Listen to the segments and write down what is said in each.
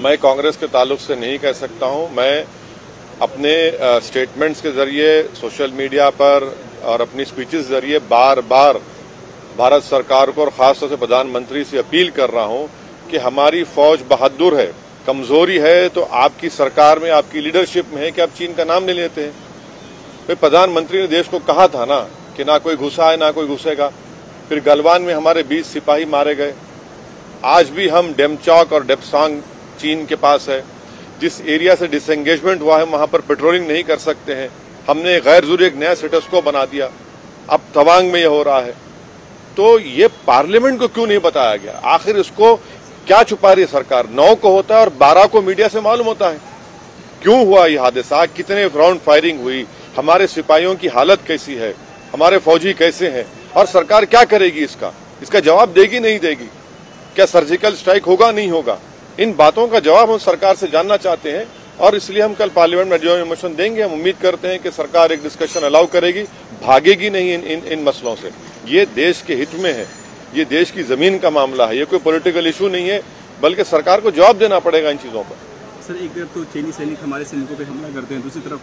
मैं कांग्रेस के ताल्लुक से नहीं कह सकता हूँ। मैं अपने स्टेटमेंट्स के ज़रिए सोशल मीडिया पर और अपनी स्पीचेस ज़रिए बार बार भारत सरकार को और खासतौर से प्रधानमंत्री से अपील कर रहा हूँ कि हमारी फौज बहादुर है, कमज़ोरी है तो आपकी सरकार में, आपकी लीडरशिप में है कि आप चीन का नाम नहीं लेते हैं। फिर प्रधानमंत्री ने देश को कहा था ना कि ना कोई घुसा है, ना कोई घुसेगा। फिर गलवान में हमारे बीस सिपाही मारे गए। आज भी हम डेमचौक और डेपसांग चीन के पास है, जिस एरिया से डिसंगेजमेंट हुआ है, वहाँ पर पेट्रोलिंग नहीं कर सकते हैं। हमने गैर ज़रूरी एक नया स्टेटस को बना दिया। अब तवांग में यह हो रहा है। तो ये पार्लियामेंट को क्यों नहीं बताया गया? आखिर इसको क्या छुपा रही है सरकार? नौ को होता है और बारह को मीडिया से मालूम होता है। क्यों हुआ ये हादसा? कितने राउंड फायरिंग हुई? हमारे सिपाहियों की हालत कैसी है? हमारे फौजी कैसे हैं? और सरकार क्या करेगी इसका? इसका जवाब देगी नहीं देगी? क्या सर्जिकल स्ट्राइक होगा? नहीं होगा? इन बातों का जवाब हम सरकार से जानना चाहते हैं और इसलिए हम कल पार्लियामेंट में जो मोशन देंगे हम उम्मीद करते हैं कि सरकार एक डिस्कशन अलाउ करेगी भागेगी नहीं इन इन, इन मसलों से। ये देश के हित में है। ये देश की ज़मीन का मामला है। ये कोई पॉलिटिकल इशू नहीं है बल्कि सरकार को जवाब देना पड़ेगा इन चीज़ों पर। सर एक तरफ़ तो चीनी सैनिक हमारे सैनिकों पर हमला करते हैं दूसरी तरफ़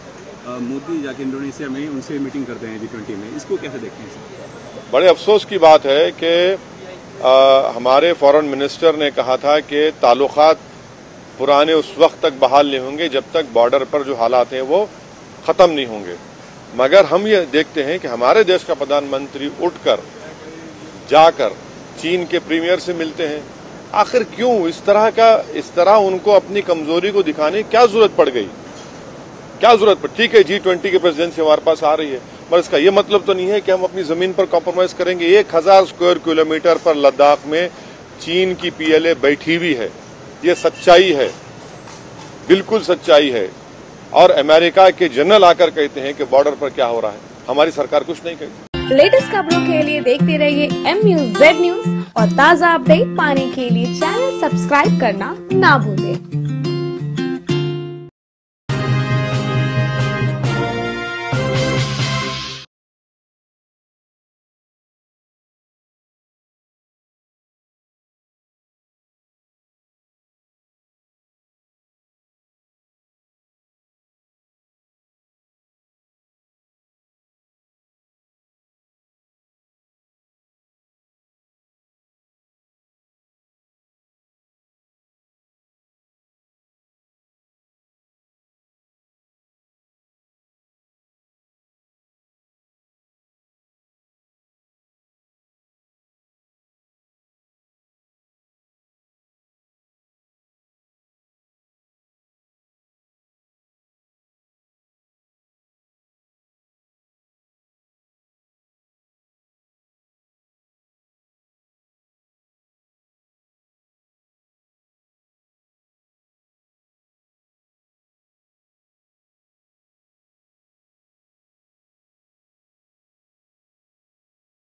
मोदी जाके इंडोनेशिया में उनसे मीटिंग करते हैं जी ट्वेंटी में। इसको कैसे देखते हैं सर? बड़े अफसोस की बात है कि हमारे फॉरेन मिनिस्टर ने कहा था कि ताल्लुक पुराने उस वक्त तक बहाल नहीं होंगे जब तक बॉर्डर पर जो हालात हैं वो ख़त्म नहीं होंगे। मगर हम ये देखते हैं कि हमारे देश का प्रधानमंत्री उठकर, जाकर चीन के प्रीमियर से मिलते हैं। आखिर क्यों? इस तरह का, इस तरह उनको अपनी कमज़ोरी को दिखाने क्या ज़रूरत पड़ गई? क्या ज़रूरत पड़? ठीक है जी ट्वेंटी की प्रेसिडेंसी हमारे पास आ रही है। पर इसका ये मतलब तो नहीं है कि हम अपनी ज़मीन पर कॉम्प्रोमाइज करेंगे। एक हज़ार स्क्वायर किलोमीटर पर लद्दाख में चीन की पीएलए बैठी हुई है। ये सच्चाई है। बिल्कुल सच्चाई है। और अमेरिका के जनरल आकर कहते हैं कि बॉर्डर पर क्या हो रहा है। हमारी सरकार कुछ नहीं कहती। लेटेस्ट खबरों के लिए देखते रहिए एम न्यूज़ जेड न्यूज़ और ताज़ा अपडेट पाने के लिए चैनल सब्सक्राइब करना ना भूलें।